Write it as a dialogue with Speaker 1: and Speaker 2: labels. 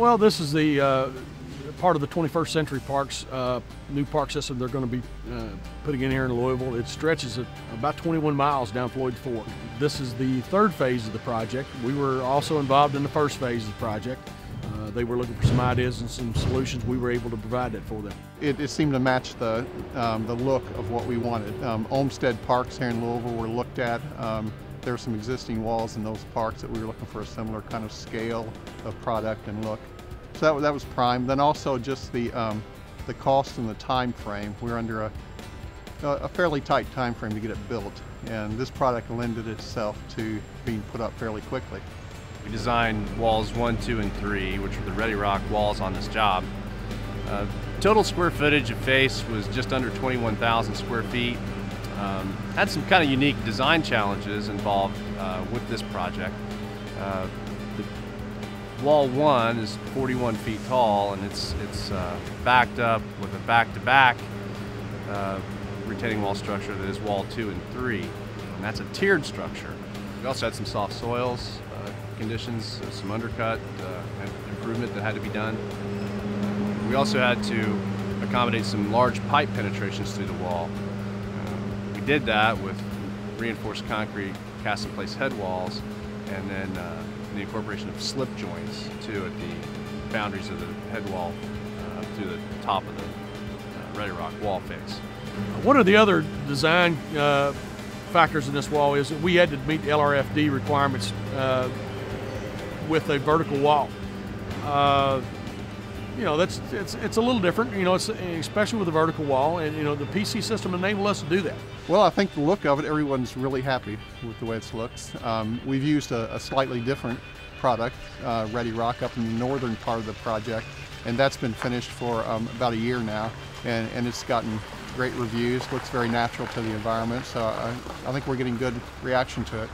Speaker 1: Well, this is the uh, part of the 21st Century Parks uh, new park system they're going to be uh, putting in here in Louisville. It stretches about 21 miles down Floyd Fork. This is the third phase of the project. We were also involved in the first phase of the project. Uh, they were looking for some ideas and some solutions. We were able to provide that for them.
Speaker 2: It, it seemed to match the, um, the look of what we wanted. Um, Olmsted Parks here in Louisville were looked at. Um, there were some existing walls in those parks that we were looking for a similar kind of scale of product and look. So that, that was prime. Then also just the, um, the cost and the time frame. We're under a, a fairly tight time frame to get it built. And this product lended itself to being put up fairly quickly.
Speaker 3: We designed walls one, two, and three, which were the Redi-Rock walls on this job. Uh, total square footage of face was just under 21,000 square feet. Um, had some kind of unique design challenges involved uh, with this project. Uh, the wall one is 41 feet tall and it's it's uh, backed up with a back-to-back uh, retaining wall structure that is wall two and three, and that's a tiered structure. We also had some soft soils uh, conditions, uh, some undercut improvement that had to be done. We also had to accommodate some large pipe penetrations through the wall did that with reinforced concrete cast in place head walls and then uh, the incorporation of slip joints too at the boundaries of the head wall uh, through the top of the uh, Redi-Rock wall face.
Speaker 1: One of the other design uh, factors in this wall is that we had to meet the LRFD requirements uh, with a vertical wall. You know that's it's it's a little different. You know, it's especially with the vertical wall, and you know the PC system enabled us to do that.
Speaker 2: Well, I think the look of it, everyone's really happy with the way it looks. Um, we've used a, a, slightly different product, uh, Redi-Rock, up in the northern part of the project, and that's been finished for um, about a year now, and, and it's gotten great reviews. Looks very natural to the environment, so I, I think we're getting good reaction to it.